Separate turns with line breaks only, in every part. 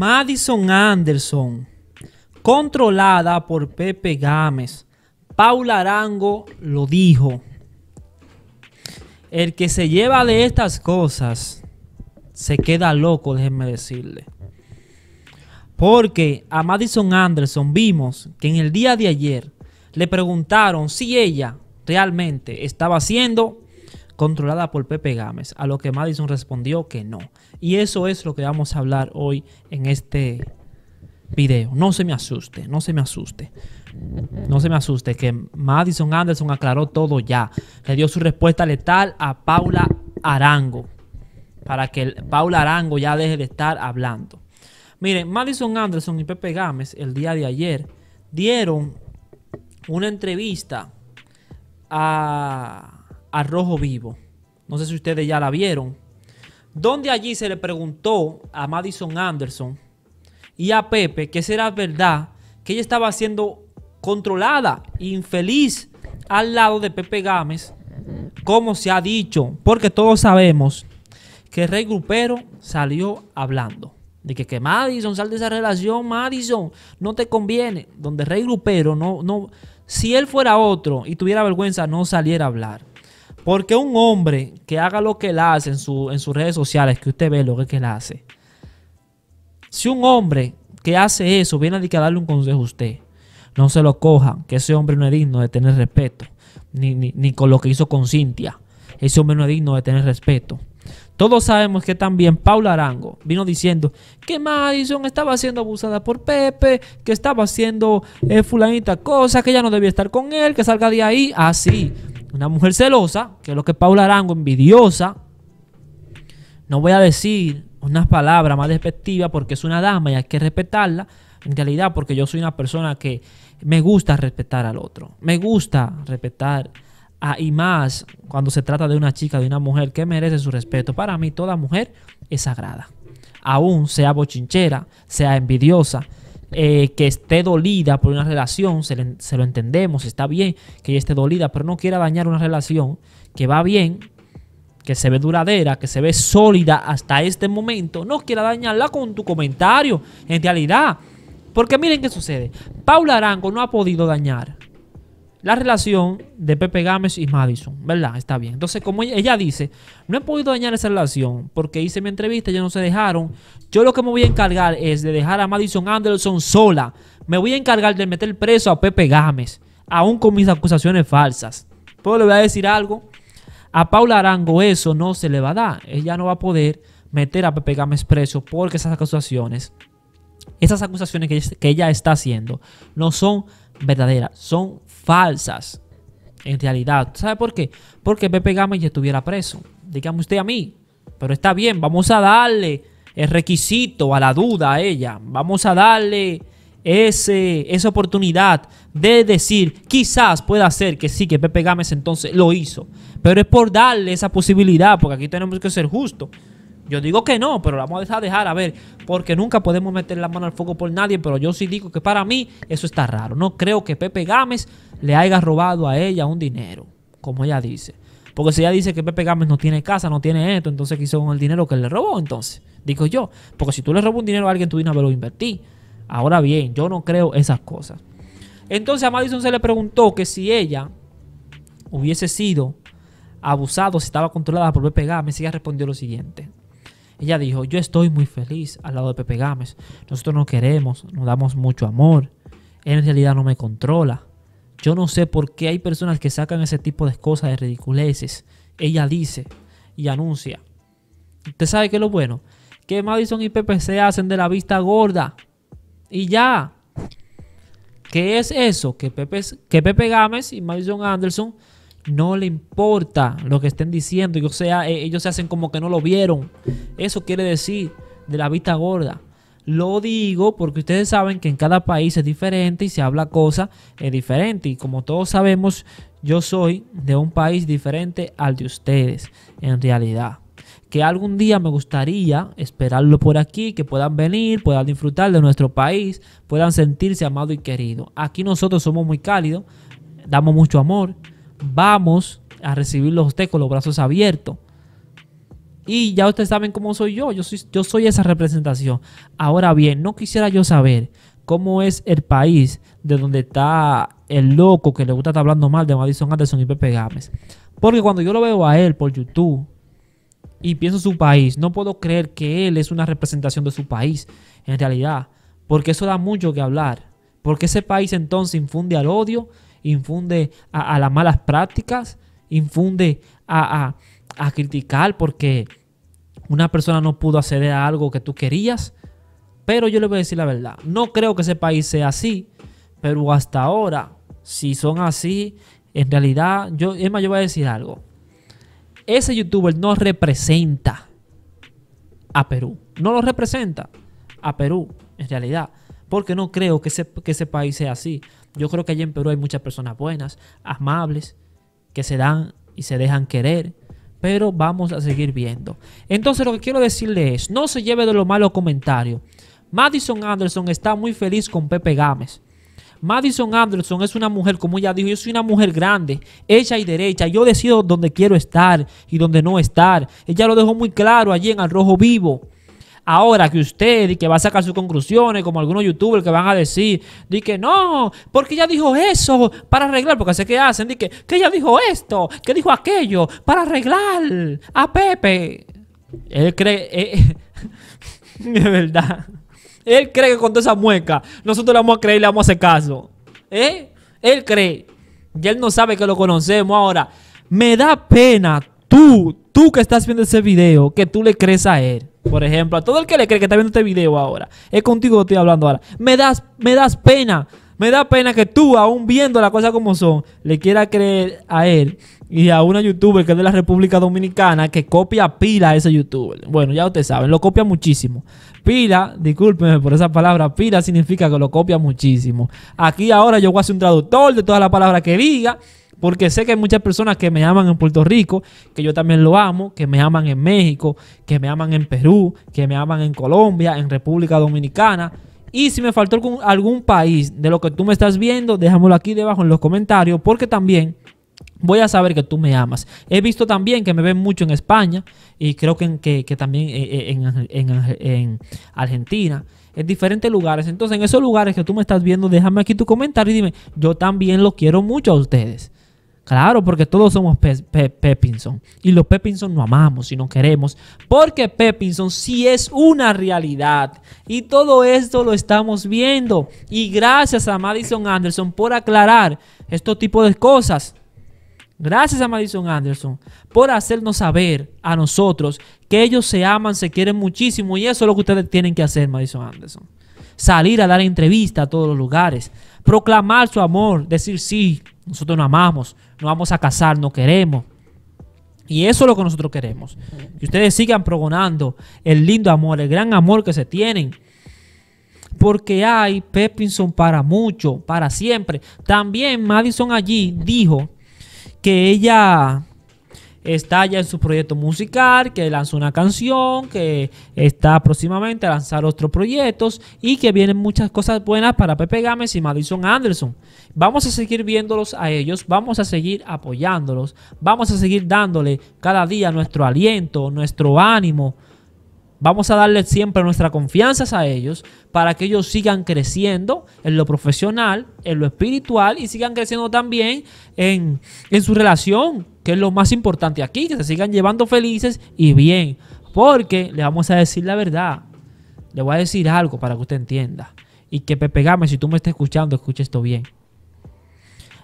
Madison Anderson, controlada por Pepe Gámez. Paula Arango lo dijo. El que se lleva de estas cosas se queda loco, déjenme decirle. Porque a Madison Anderson vimos que en el día de ayer le preguntaron si ella realmente estaba siendo controlada por Pepe Gámez, a lo que Madison respondió que no. Y eso es lo que vamos a hablar hoy en este video. No se me asuste, no se me asuste. No se me asuste, que Madison Anderson aclaró todo ya. Le dio su respuesta letal a Paula Arango. Para que Paula Arango ya deje de estar hablando. Miren, Madison Anderson y Pepe Gámez el día de ayer dieron una entrevista a Rojo Vivo. No sé si ustedes ya la vieron. Donde allí se le preguntó a Madison Anderson y a Pepe que será verdad que ella estaba siendo controlada, infeliz al lado de Pepe Gámez, como se ha dicho, porque todos sabemos que Rey Grupero salió hablando. De que, que Madison, sal de esa relación, Madison, no te conviene. Donde Rey Grupero no, no, si él fuera otro y tuviera vergüenza, no saliera a hablar. Porque un hombre que haga lo que él hace en, su, en sus redes sociales, que usted ve lo que, él hace. Si un hombre que hace eso viene a darle un consejo a usted, no se lo cojan, que ese hombre no es digno de tener respeto, ni, ni con lo que hizo con Cintia. Ese hombre no es digno de tener respeto. Todos sabemos que también Paula Arango vino diciendo que Madison estaba siendo abusada por Pepe, que estaba haciendo eh, fulanita cosa, que ella no debía estar con él, que salga de ahí. Así. Ah, una mujer celosa, que es lo que Paula Arango, envidiosa. No voy a decir unas palabras más despectivas porque es una dama y hay que respetarla. En realidad, porque yo soy una persona que me gusta respetar al otro. Me gusta respetar a, y más cuando se trata de una chica, de una mujer que merece su respeto. Para mí, toda mujer es sagrada. Aún sea bochinchera, sea envidiosa, eh, que esté dolida por una relación, se, lo entendemos, está bien que ella esté dolida, pero no quiera dañar una relación que va bien, que se ve duradera, que se ve sólida hasta este momento, no quiera dañarla con tu comentario, en realidad. Porque miren qué sucede. Paula Arango no ha podido dañar la relación de Pepe Gámez y Madison, ¿verdad? Está bien. Entonces, como ella, dice, no he podido dañar esa relación porque hice mi entrevista, ya no se dejaron. Yo lo que me voy a encargar es de dejar a Madison Anderson sola. Me voy a encargar de meter preso a Pepe Gámez, aún con mis acusaciones falsas. Pero le voy a decir algo. A Paula Arango eso no se le va a dar. Ella no va a poder meter a Pepe Gámez preso porque esas acusaciones, esas acusaciones que, que ella está haciendo, no son verdaderas, son falsas en realidad. ¿Sabe por qué? Porque Pepe Gama ya estuviera preso. Dígame usted a mí. Pero está bien, vamos a darle el requisito a la duda a ella. Vamos a darle ese, esa oportunidad de decir, quizás pueda ser que sí, que Pepe Gámez entonces lo hizo. Pero es por darle esa posibilidad, porque aquí tenemos que ser justos. Yo digo que no, pero la vamos a dejar a ver, porque nunca podemos meter la mano al fuego por nadie, pero yo sí digo que para mí eso está raro. No creo que Pepe Gámez le haya robado a ella un dinero, como ella dice. Porque si ella dice que Pepe Gámez no tiene casa, no tiene esto, entonces ¿qué hizo con el dinero que le robó? Entonces, digo yo. Porque si tú le robas un dinero a alguien, tú vienes a lo invertí. Ahora bien, yo no creo esas cosas. Entonces a Madison se le preguntó que si ella hubiese sido abusado, si estaba controlada por Pepe Gámez, ella respondió lo siguiente. Ella dijo, yo estoy muy feliz al lado de Pepe Gámez. Nosotros nos queremos, nos damos mucho amor. Él en realidad no me controla. Yo no sé por qué hay personas que sacan ese tipo de cosas de ridiculeces. Ella dice y anuncia. ¿Usted sabe qué es lo bueno? Que Madison y Pepe se hacen de la vista gorda. Y ya. ¿Qué es eso? Que Pepe, que Pepe Gámez y Madison Anderson no le importa lo que estén diciendo. O sea, e, ellos se hacen como que no lo vieron. Eso quiere decir de la vista gorda. Lo digo porque ustedes saben que en cada país es diferente y se habla cosas es diferente. Y como todos sabemos, yo soy de un país diferente al de ustedes, en realidad. Que algún día me gustaría esperarlo por aquí, que puedan venir, puedan disfrutar de nuestro país, puedan sentirse amados y queridos. Aquí nosotros somos muy cálidos, damos mucho amor, vamos a recibirlos a usted con los brazos abiertos. Y ya ustedes saben cómo soy yo. Yo soy, yo soy esa representación. Ahora bien, no quisiera yo saber cómo es el país de donde está el loco que le gusta estar hablando mal de Madison Anderson y Pepe Gámez. Porque cuando yo lo veo a él por YouTube y pienso en su país, no puedo creer que él es una representación de su país, en realidad. Porque eso da mucho que hablar. Porque ese país entonces infunde al odio, infunde a, las malas prácticas, infunde a, criticar porque una persona no pudo acceder a algo que tú querías. Pero yo le voy a decir la verdad. No creo que ese país sea así. Pero hasta ahora, si son así, en realidad, yo, es más, yo voy a decir algo. Ese youtuber no representa a Perú. No lo representa a Perú, en realidad. Porque no creo que ese, que ese país sea así. Yo creo que allí en Perú hay muchas personas buenas, amables, que se dan y se dejan querer. Pero vamos a seguir viendo. Entonces lo que quiero decirle es, no se lleve de los malos comentarios. Madison Anderson está muy feliz con Pepe Gámez. Madison Anderson es una mujer, como ella dijo, yo soy una mujer grande, hecha y derecha. Yo decido dónde quiero estar y dónde no estar. Ella lo dejó muy claro allí en Al Rojo Vivo. Ahora que usted y que va a sacar sus conclusiones, como algunos youtubers que van a decir, di que no, porque ella dijo eso para arreglar, porque sé que hacen, di que, que ella dijo esto, que dijo aquello, para arreglar a Pepe. Él cree, eh, de verdad. Él cree que con toda esa mueca nosotros le vamos a creer y le vamos a hacer caso. ¿Eh? Él cree. Y él no sabe que lo conocemos. Ahora, me da pena tú, tú que estás viendo ese video, que tú le crees a él. Por ejemplo, a todo el que le cree que está viendo este video ahora. Es contigo que estoy hablando ahora. Me das, me das pena. Me da pena que tú, aún viendo las cosas como son, le quieras creer a él y a una youtuber que es de la República Dominicana que copia pila a ese youtuber. Bueno, ya ustedes saben, lo copia muchísimo. Pila, discúlpenme por esa palabra, pila significa que lo copia muchísimo. Aquí ahora yo voy a hacer un traductor de todas las palabras que diga. Porque sé que hay muchas personas que me aman en Puerto Rico, que yo también lo amo, que me aman en México, que me aman en Perú, que me aman en Colombia, en República Dominicana. Y si me faltó algún, país de lo que tú me estás viendo, déjamelo aquí debajo en los comentarios, porque también voy a saber que tú me amas. He visto también que me ven mucho en España y creo que, que, también eh, eh, en, Argentina, en diferentes lugares. Entonces, en esos lugares que tú me estás viendo, déjame aquí tu comentario y dime, yo también lo quiero mucho a ustedes. Claro, porque todos somos Pepinson. Y los Pepinson no amamos y no queremos. Porque Pepinson sí es una realidad. Y todo esto lo estamos viendo. Y gracias a Madison Anderson por aclarar estos tipos de cosas. Gracias a Madison Anderson por hacernos saber a nosotros que ellos se aman, se quieren muchísimo. Y eso es lo que ustedes tienen que hacer, Madison Anderson. Salir a dar entrevista a todos los lugares. Proclamar su amor. Decir sí, nosotros no amamos, no vamos a casar, no queremos. Y eso es lo que nosotros queremos. Que ustedes sigan progonando el lindo amor, el gran amor que se tienen. Porque hay Pepinson para mucho, para siempre. También Madison allí dijo que ella está ya en su proyecto musical, que lanzó una canción, que está próximamente a lanzar otros proyectos y que vienen muchas cosas buenas para Pepe Gámez y Madison Anderson. Vamos a seguir viéndolos a ellos, vamos a seguir apoyándolos, vamos a seguir dándole cada día nuestro aliento, nuestro ánimo. Vamos a darle siempre nuestra confianza a ellos para que ellos sigan creciendo en lo profesional, en lo espiritual y sigan creciendo también en, en su relación que es lo más importante aquí, que se sigan llevando felices y bien. Porque le vamos a decir la verdad. Le voy a decir algo para que usted entienda. Y que Pepe Gámez, si tú me estás escuchando, escuche esto bien.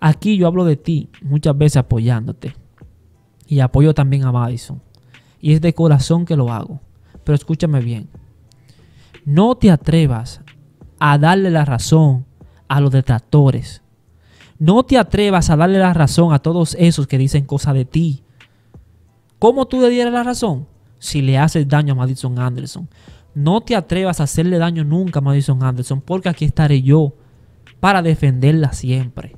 Aquí yo hablo de ti muchas veces apoyándote. Y apoyo también a Madison. Y es de corazón que lo hago. Pero escúchame bien. No te atrevas a darle la razón a los detractores no te atrevas a darle la razón a todos esos que dicen cosas de ti. ¿Cómo tú le dieras la razón? Si le haces daño a Madison Anderson. No te atrevas a hacerle daño nunca a Madison Anderson porque aquí estaré yo para defenderla siempre.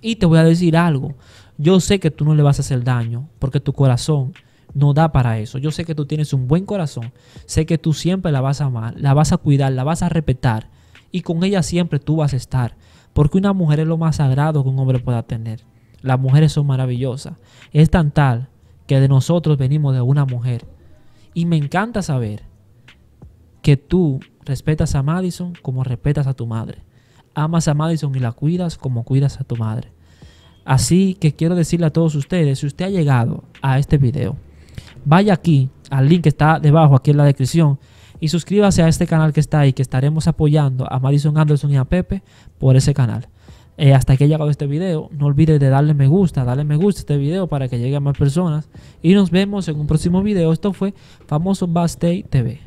Y te voy a decir algo. Yo sé que tú no le vas a hacer daño porque tu corazón no da para eso. Yo sé que tú tienes un buen corazón. Sé que tú siempre la vas a amar, la vas a cuidar, la vas a respetar. Y con ella siempre tú vas a estar. Porque una mujer es lo más sagrado que un hombre pueda tener. las mujeres son maravillosas. Es tan tal que de nosotros venimos de una mujer. Y me encanta saber que tú respetas a Madison como respetas a tu madre. Amas a Madison y la cuidas como cuidas a tu madre. Así que quiero decirle a todos ustedes, si usted ha llegado a este video, vaya aquí al link que está debajo, aquí en la descripción, y suscríbase a este canal que está ahí, que estaremos apoyando a Madison Anderson y a Pepe por ese canal. Eh, hasta que haya llegado este video, no olvides de darle me gusta, darle me gusta a este video para que llegue a más personas. Y nos vemos en un próximo video. Esto fue Famoso Bastay TV.